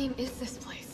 name is this place?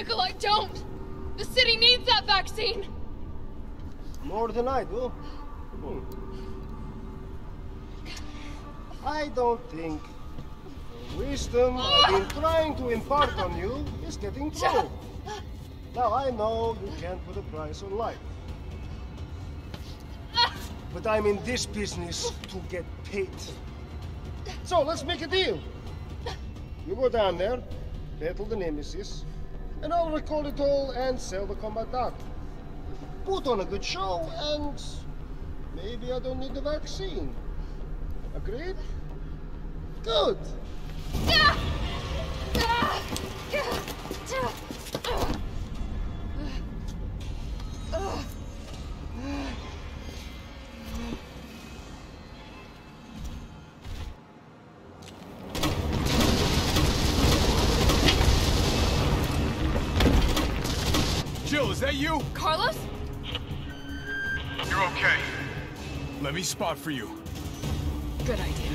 Nikolai, don't! The city needs that vaccine! More than I do. Hmm. I don't think the wisdom I've been trying to impart on you is getting through. Now I know you can't put a price on life. But I'm in this business to get paid. So let's make a deal. You go down there, battle the Nemesis, and I'll record it all and sell the combat dart. Put on a good show, and maybe I don't need the vaccine. Agreed? Good. Spot for you. Good idea.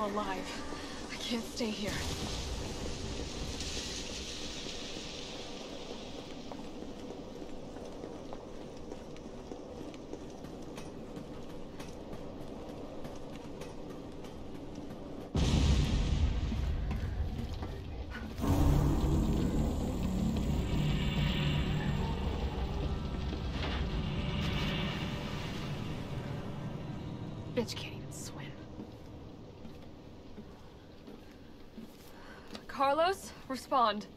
Still alive. I can't stay here. Respond.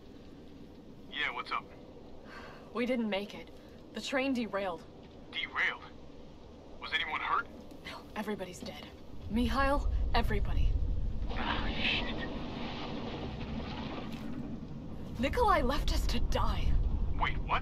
Yeah, what's up? We didn't make it. The train derailed. Derailed. Was anyone hurt? No, everybody's dead. Mikhail, everybody. Ah, shit. Nikolai left us to die. Wait? What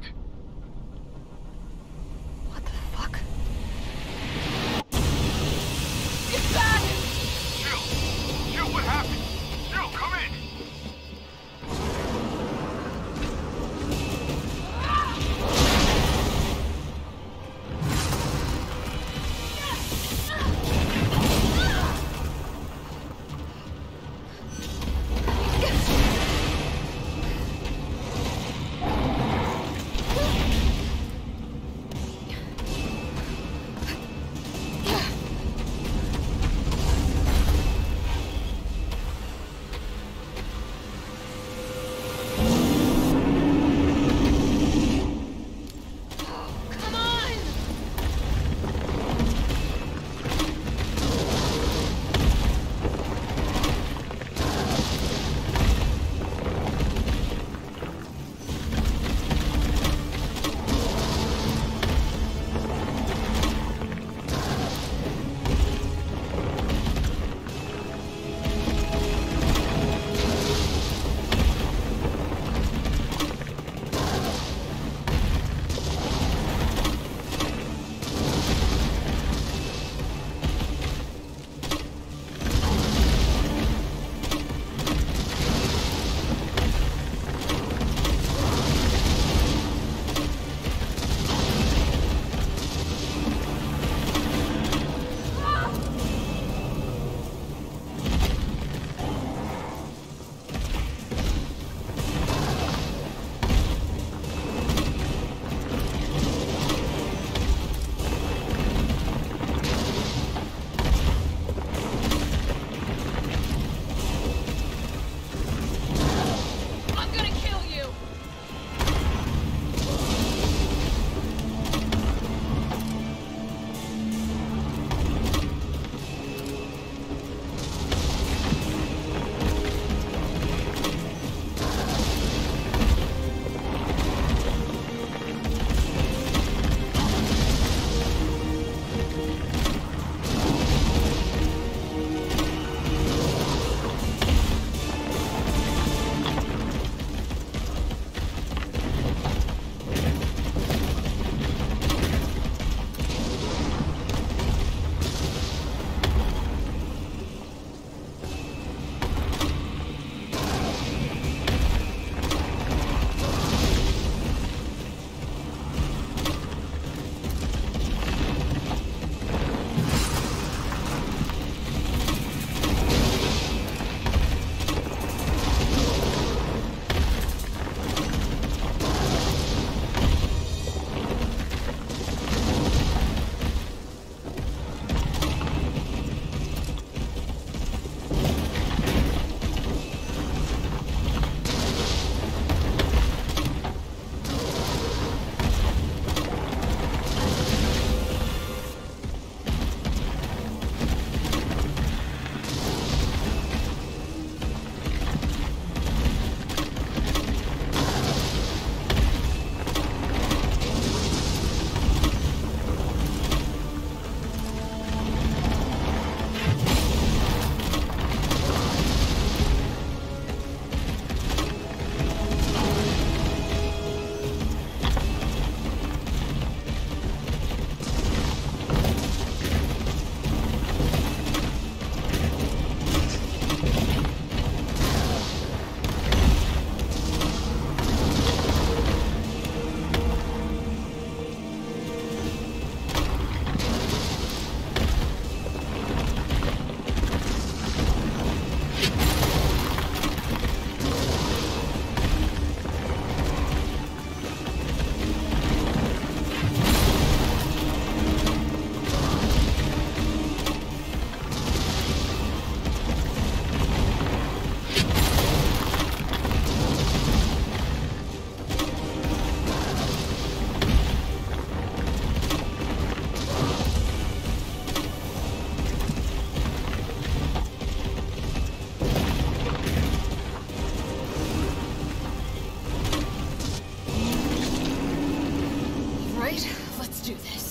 Right, let's do this.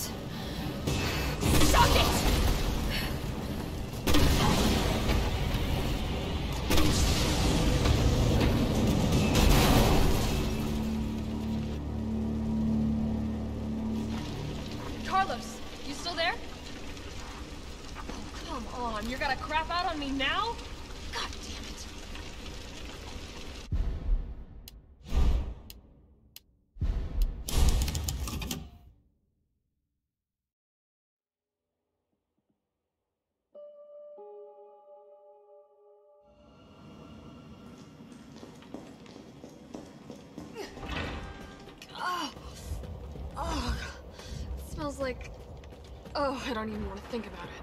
like... Oh, I don't even want to think about it.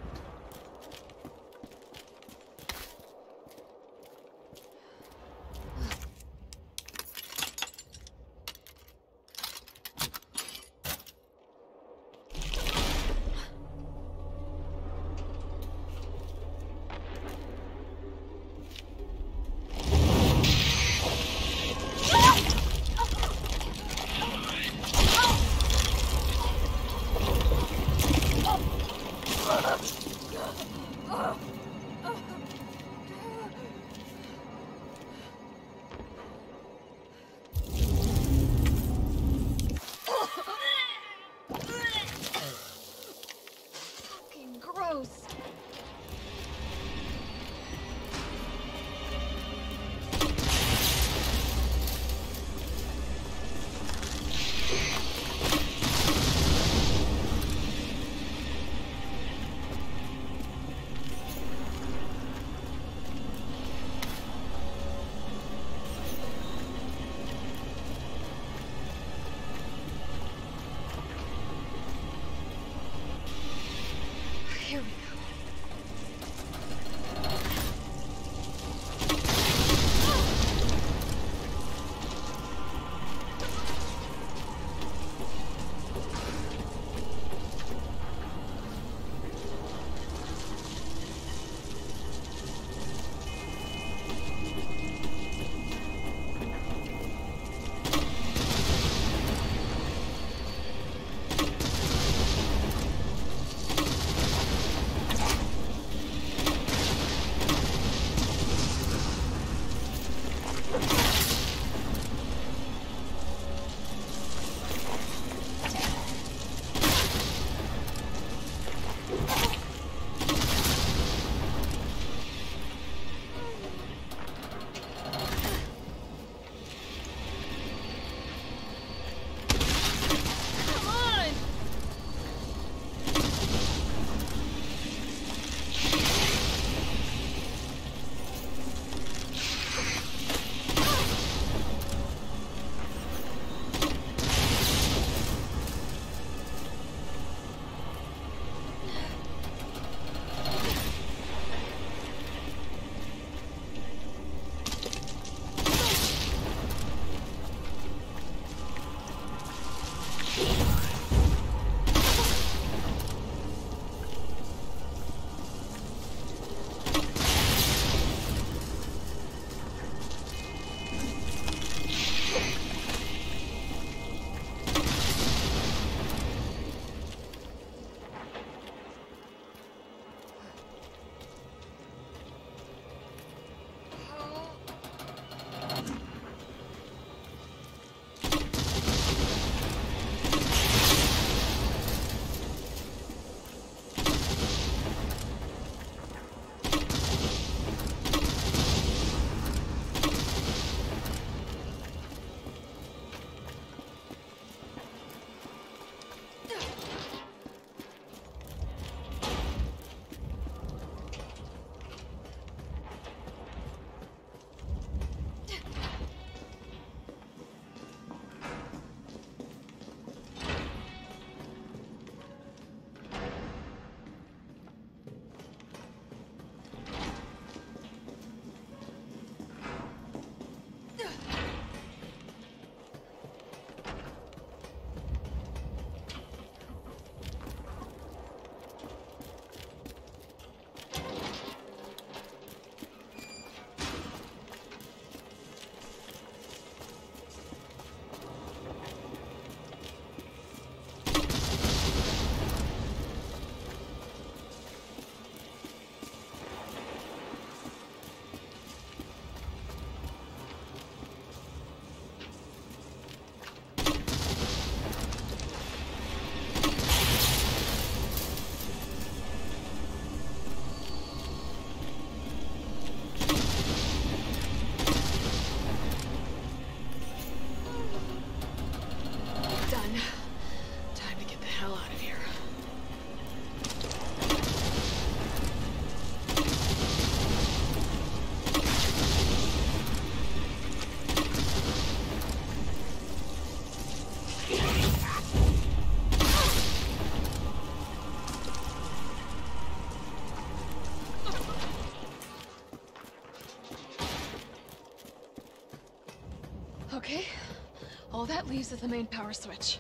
Leaves is the main power switch.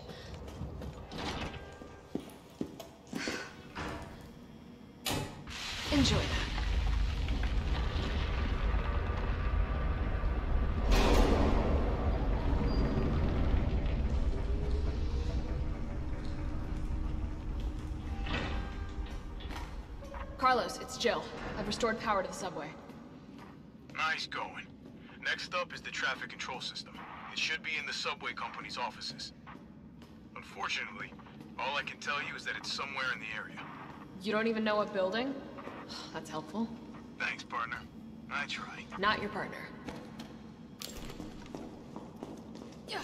Enjoy that. Carlos, it's Jill. I've restored power to the subway. Nice going. Next up is the traffic control system. It should be in the subway company's offices. Unfortunately, all I can tell you is that it's somewhere in the area. You don't even know what building? That's helpful. Thanks, partner. I try. Not your partner. You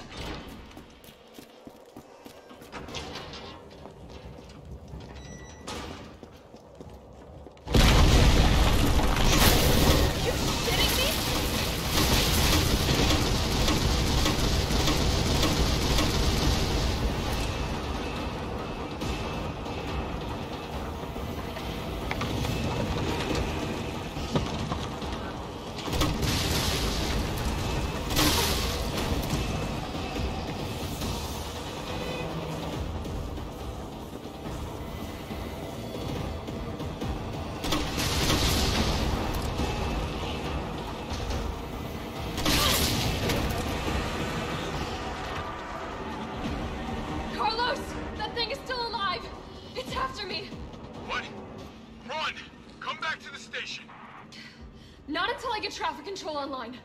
online.